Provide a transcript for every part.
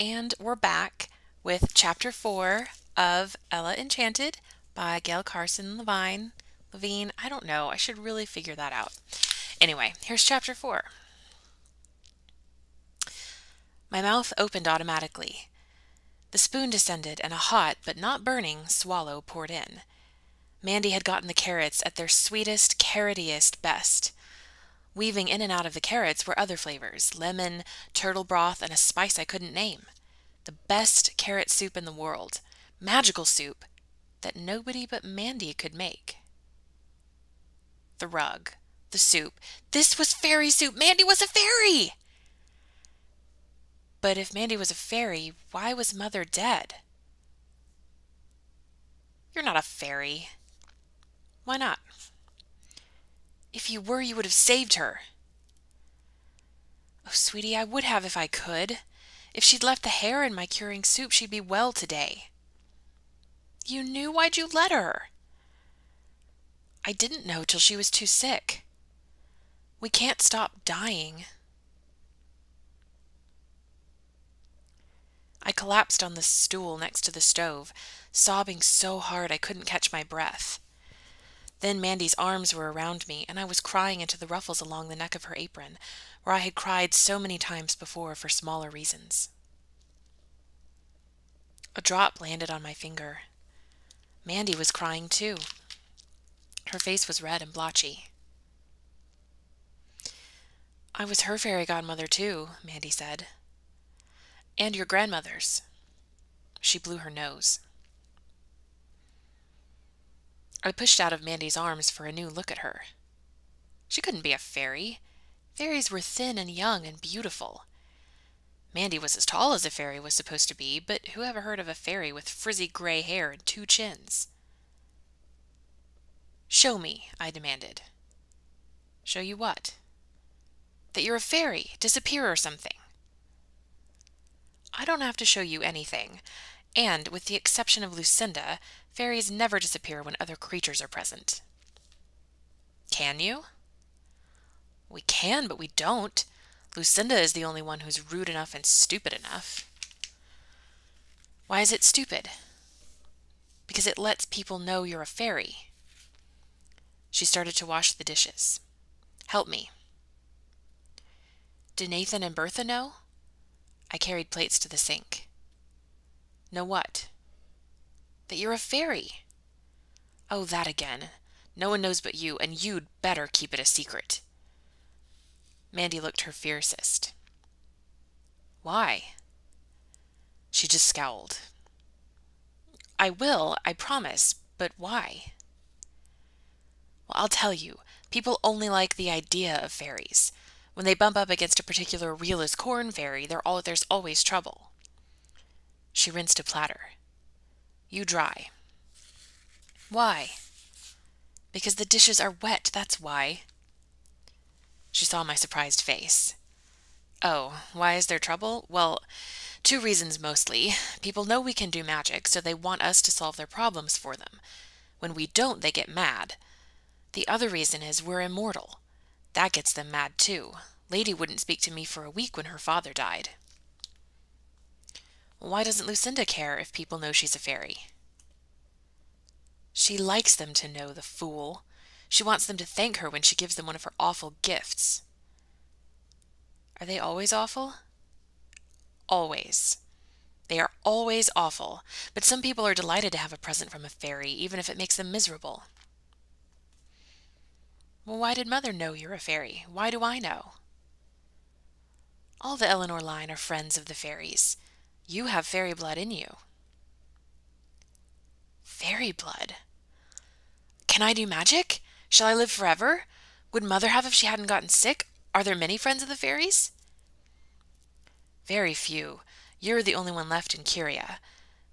and we're back with chapter four of Ella Enchanted by Gail Carson Levine. Levine, I don't know. I should really figure that out. Anyway, here's chapter four. My mouth opened automatically. The spoon descended, and a hot, but not burning, swallow poured in. Mandy had gotten the carrots at their sweetest, carrotiest best. Weaving in and out of the carrots were other flavors lemon, turtle broth, and a spice I couldn't name. The best carrot soup in the world. Magical soup that nobody but Mandy could make. The rug, the soup. This was fairy soup. Mandy was a fairy! But if Mandy was a fairy, why was Mother dead? You're not a fairy. Why not? If you were, you would have saved her. Oh, sweetie, I would have if I could. If she'd left the hair in my curing soup, she'd be well today. You knew? Why'd you let her? I didn't know till she was too sick. We can't stop dying. I collapsed on the stool next to the stove, sobbing so hard I couldn't catch my breath. Then Mandy's arms were around me, and I was crying into the ruffles along the neck of her apron, where I had cried so many times before for smaller reasons. A drop landed on my finger. Mandy was crying too. Her face was red and blotchy. I was her fairy godmother too, Mandy said. And your grandmother's. She blew her nose. I pushed out of Mandy's arms for a new look at her. She couldn't be a fairy. Fairies were thin and young and beautiful. Mandy was as tall as a fairy was supposed to be, but who ever heard of a fairy with frizzy gray hair and two chins? Show me, I demanded. Show you what? That you're a fairy, disappear or something. I don't have to show you anything, and, with the exception of Lucinda, fairies never disappear when other creatures are present. Can you? We can, but we don't. Lucinda is the only one who's rude enough and stupid enough. Why is it stupid? Because it lets people know you're a fairy. She started to wash the dishes. Help me. Do Nathan and Bertha know? I carried plates to the sink. Know what? That you're a fairy. Oh, that again. No one knows but you, and you'd better keep it a secret. Mandy looked her fiercest. Why? She just scowled. I will, I promise, but why? Well, I'll tell you. People only like the idea of fairies. When they bump up against a particular real as corn fairy, all, there's always trouble. She rinsed a platter. You dry. Why? Because the dishes are wet, that's why. She saw my surprised face. Oh, why is there trouble? Well, two reasons mostly. People know we can do magic, so they want us to solve their problems for them. When we don't, they get mad. The other reason is we're immortal. That gets them mad too. Lady wouldn't speak to me for a week when her father died. Why doesn't Lucinda care if people know she's a fairy? She likes them to know, the fool. She wants them to thank her when she gives them one of her awful gifts. Are they always awful? Always. They are always awful, but some people are delighted to have a present from a fairy, even if it makes them miserable. Well, why did Mother know you're a fairy? Why do I know? All the Eleanor line are friends of the fairies. You have fairy blood in you. Fairy blood? Can I do magic? Shall I live forever? Would Mother have if she hadn't gotten sick? Are there many friends of the fairies? Very few. You're the only one left in Kyrria.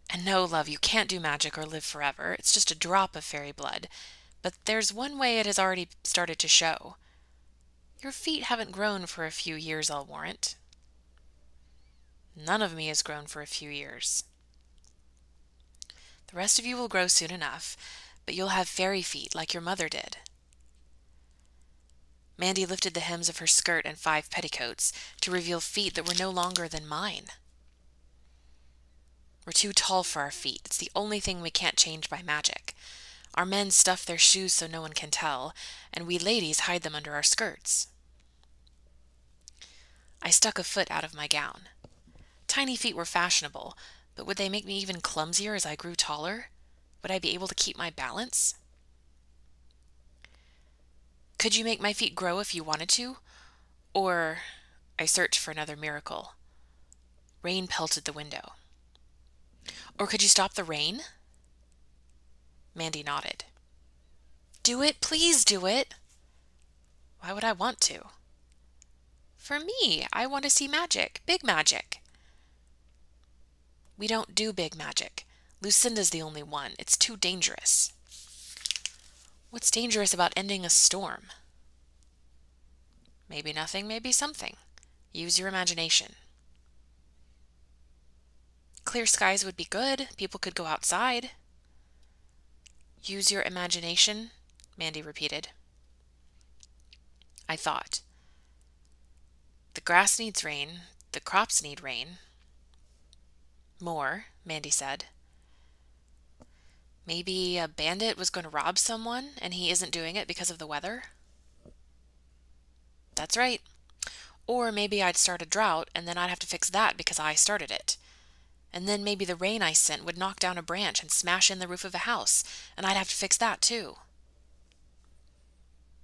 And no, love, you can't do magic or live forever. It's just a drop of fairy blood. But there's one way it has already started to show. Your feet haven't grown for a few years, I'll warrant. None of me has grown for a few years. The rest of you will grow soon enough, but you'll have fairy feet like your mother did. Mandy lifted the hems of her skirt and five petticoats to reveal feet that were no longer than mine. We're too tall for our feet. It's the only thing we can't change by magic. Our men stuff their shoes so no one can tell, and we ladies hide them under our skirts. I stuck a foot out of my gown. Tiny feet were fashionable, but would they make me even clumsier as I grew taller? Would I be able to keep my balance? Could you make my feet grow if you wanted to? Or I searched for another miracle. Rain pelted the window. Or could you stop the rain? Mandy nodded. Do it, please do it. Why would I want to? For me, I want to see magic, big magic. We don't do big magic. Lucinda's the only one. It's too dangerous. What's dangerous about ending a storm? Maybe nothing, maybe something. Use your imagination. Clear skies would be good. People could go outside. Use your imagination, Mandy repeated. I thought. The grass needs rain. The crops need rain. More, Mandy said. Maybe a bandit was going to rob someone and he isn't doing it because of the weather? That's right. Or maybe I'd start a drought and then I'd have to fix that because I started it. And then maybe the rain I sent would knock down a branch and smash in the roof of a house, and I'd have to fix that too.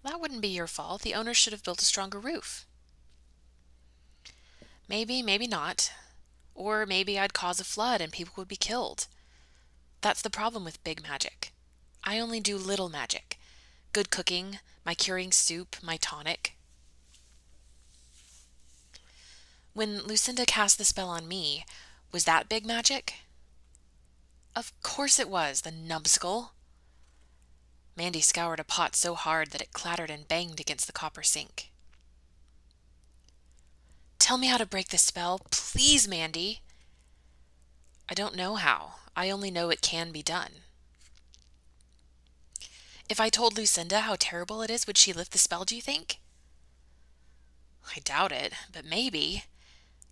That wouldn't be your fault. The owner should have built a stronger roof. Maybe, maybe not. Or maybe I'd cause a flood and people would be killed. That's the problem with big magic. I only do little magic. Good cooking, my curing soup, my tonic. When Lucinda cast the spell on me, was that big magic? Of course it was, the numbskull. Mandy scoured a pot so hard that it clattered and banged against the copper sink. Tell me how to break the spell, please, Mandy. I don't know how. I only know it can be done. If I told Lucinda how terrible it is, would she lift the spell, do you think? I doubt it, but maybe.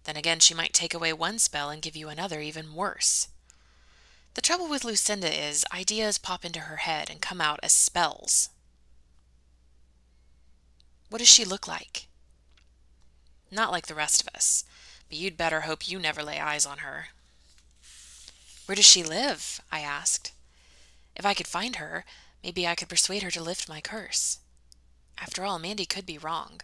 Then again, she might take away one spell and give you another even worse. The trouble with Lucinda is ideas pop into her head and come out as spells. What does she look like? Not like the rest of us, but you'd better hope you never lay eyes on her. Where does she live? I asked. If I could find her, maybe I could persuade her to lift my curse. After all, Mandy could be wrong.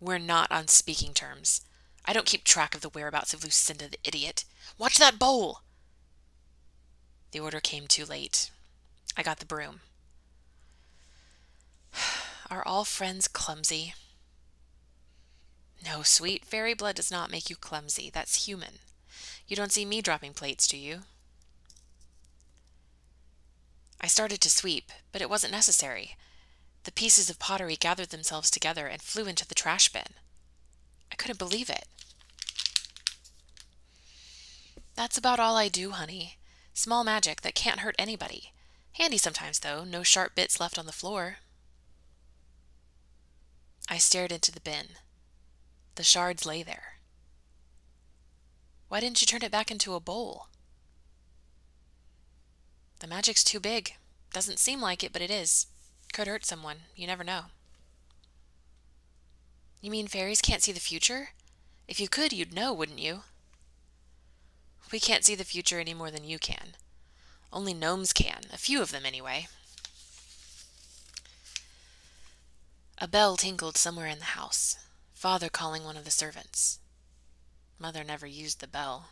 We're not on speaking terms. I don't keep track of the whereabouts of Lucinda the idiot. Watch that bowl! The order came too late. I got the broom. Are all friends clumsy? No, sweet, fairy blood does not make you clumsy. That's human. You don't see me dropping plates, do you? I started to sweep, but it wasn't necessary. The pieces of pottery gathered themselves together and flew into the trash bin. I couldn't believe it. That's about all I do, honey. Small magic that can't hurt anybody. Handy sometimes, though. No sharp bits left on the floor. I stared into the bin. The shards lay there. Why didn't you turn it back into a bowl? The magic's too big. Doesn't seem like it, but it is. Could hurt someone. You never know. You mean fairies can't see the future? If you could, you'd know, wouldn't you? We can't see the future any more than you can. Only gnomes can, a few of them anyway. A bell tinkled somewhere in the house. Father calling one of the servants. Mother never used the bell.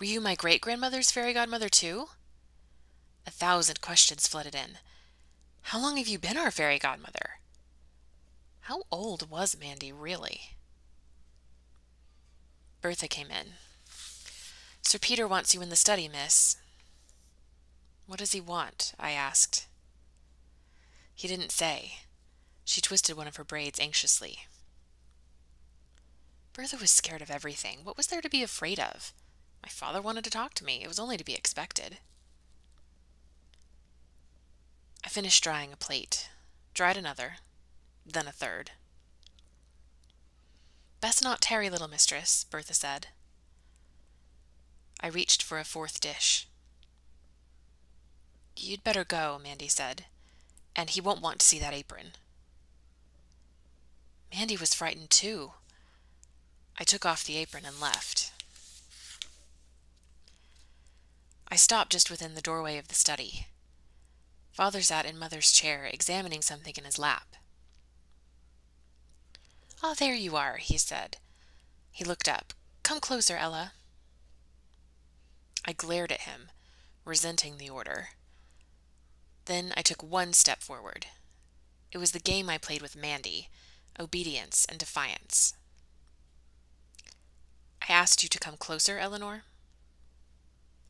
Were you my great grandmother's fairy godmother, too? A thousand questions flooded in. How long have you been our fairy godmother? How old was Mandy, really? Bertha came in. Sir Peter wants you in the study, miss. What does he want? I asked. He didn't say. She twisted one of her braids anxiously. Bertha was scared of everything. What was there to be afraid of? My father wanted to talk to me. It was only to be expected. I finished drying a plate, dried another, then a third. Best not tarry, little mistress, Bertha said. I reached for a fourth dish. You'd better go, Mandy said, and he won't want to see that apron. Mandy was frightened too. I took off the apron and left. I stopped just within the doorway of the study. Father sat in Mother's chair, examining something in his lap. Ah, there you are, he said. He looked up. Come closer, Ella. I glared at him, resenting the order. Then I took one step forward. It was the game I played with Mandy obedience and defiance. I asked you to come closer, Eleanor.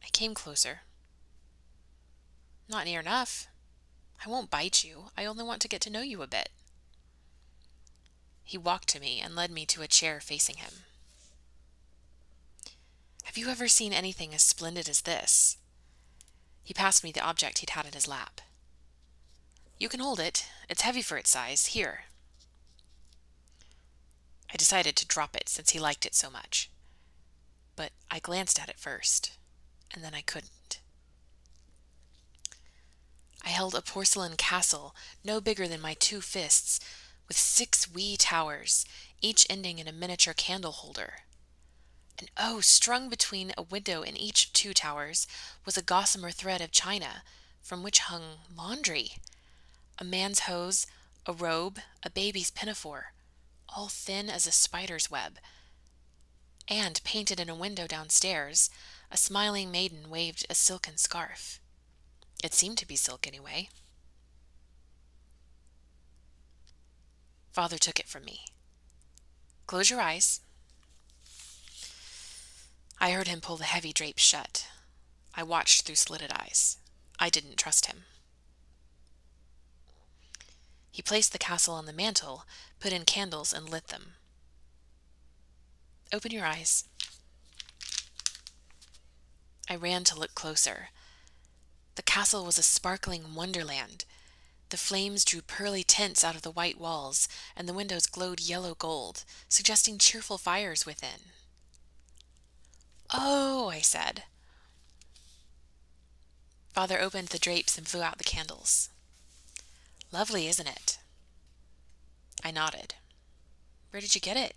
I came closer. Not near enough. I won't bite you. I only want to get to know you a bit. He walked to me and led me to a chair facing him. Have you ever seen anything as splendid as this? He passed me the object he'd had in his lap. You can hold it. It's heavy for its size. Here. I decided to drop it since he liked it so much. But I glanced at it first, and then I couldn't. I held a porcelain castle no bigger than my two fists, with six wee towers, each ending in a miniature candle holder. And oh, strung between a window in each of two towers was a gossamer thread of china, from which hung laundry a man's hose, a robe, a baby's pinafore, all thin as a spider's web. And painted in a window downstairs, a smiling maiden waved a silken scarf. It seemed to be silk anyway. Father took it from me. Close your eyes. I heard him pull the heavy drapes shut. I watched through slitted eyes. I didn't trust him. He placed the castle on the mantel, put in candles, and lit them. Open your eyes. I ran to look closer. The castle was a sparkling wonderland. The flames drew pearly tints out of the white walls, and the windows glowed yellow gold, suggesting cheerful fires within. Oh, I said. Father opened the drapes and blew out the candles. Lovely, isn't it? I nodded. Where did you get it?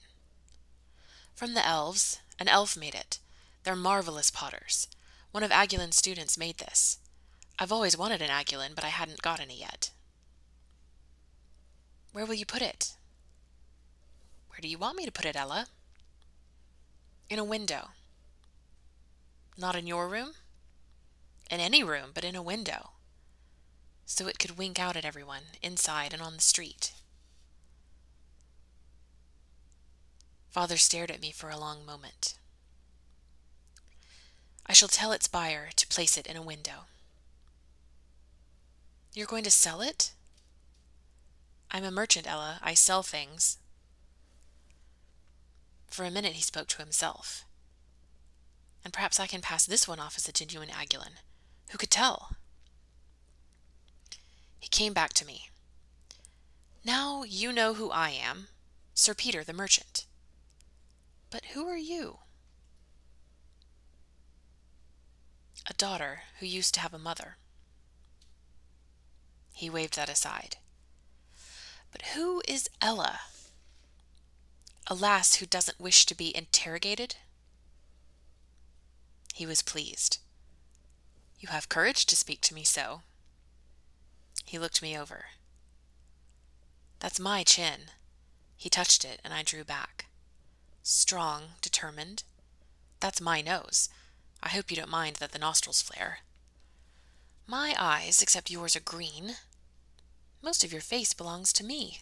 From the elves. An elf made it. They're marvelous potters. One of Agulin's students made this. I've always wanted an Agulin, but I hadn't got any yet. Where will you put it? Where do you want me to put it, Ella? In a window. Not in your room? In any room, but in a window so it could wink out at everyone, inside and on the street. Father stared at me for a long moment. I shall tell its buyer to place it in a window. You're going to sell it? I'm a merchant, Ella. I sell things. For a minute he spoke to himself. And perhaps I can pass this one off as a genuine Agulin. Who could tell? He came back to me. Now you know who I am, Sir Peter the merchant. But who are you? A daughter who used to have a mother. He waved that aside. But who is Ella? A lass who doesn't wish to be interrogated? He was pleased. You have courage to speak to me so. He looked me over. That's my chin. He touched it, and I drew back. Strong, determined. That's my nose. I hope you don't mind that the nostrils flare. My eyes, except yours, are green. Most of your face belongs to me.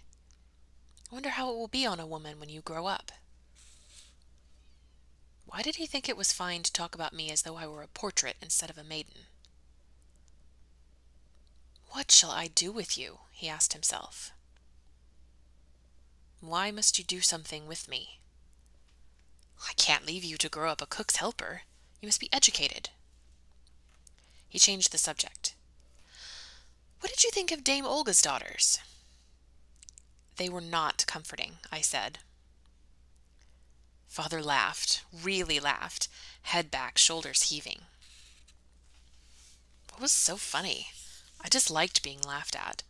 I wonder how it will be on a woman when you grow up. Why did he think it was fine to talk about me as though I were a portrait instead of a maiden? What shall I do with you? he asked himself. Why must you do something with me? I can't leave you to grow up a cook's helper. You must be educated. He changed the subject. What did you think of Dame Olga's daughters? They were not comforting, I said. Father laughed, really laughed, head back, shoulders heaving. What was so funny? I just liked being laughed at.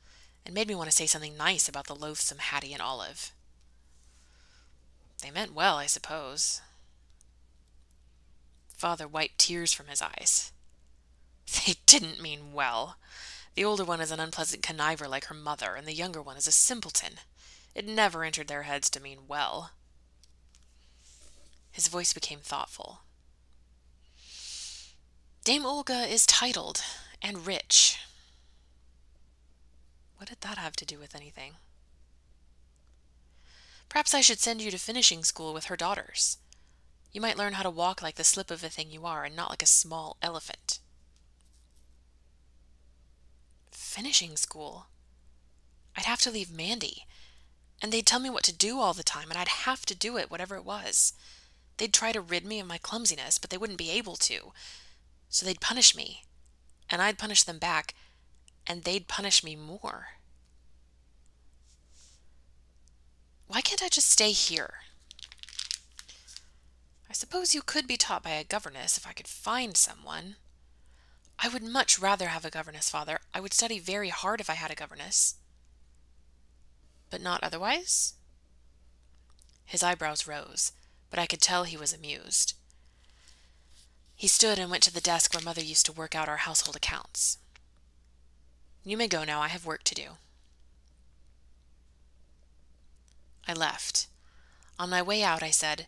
and made me want to say something nice about the loathsome Hattie and Olive. They meant well, I suppose. Father wiped tears from his eyes. They didn't mean well. The older one is an unpleasant conniver like her mother, and the younger one is a simpleton. It never entered their heads to mean well. His voice became thoughtful. Dame Olga is titled and rich. What did that have to do with anything? Perhaps I should send you to finishing school with her daughters. You might learn how to walk like the slip of a thing you are and not like a small elephant. Finishing school? I'd have to leave Mandy, and they'd tell me what to do all the time, and I'd have to do it, whatever it was. They'd try to rid me of my clumsiness, but they wouldn't be able to. So they'd punish me, and I'd punish them back, and they'd punish me more. Why can't I just stay here? I suppose you could be taught by a governess if I could find someone. I would much rather have a governess, father. I would study very hard if I had a governess. But not otherwise? His eyebrows rose, but I could tell he was amused. He stood and went to the desk where Mother used to work out our household accounts. You may go now. I have work to do. I left. On my way out, I said,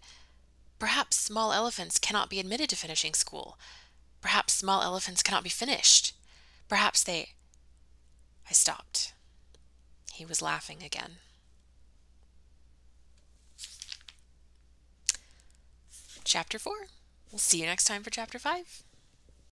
Perhaps small elephants cannot be admitted to finishing school. Perhaps small elephants cannot be finished. Perhaps they. I stopped. He was laughing again. Chapter 4. We'll see you next time for Chapter 5.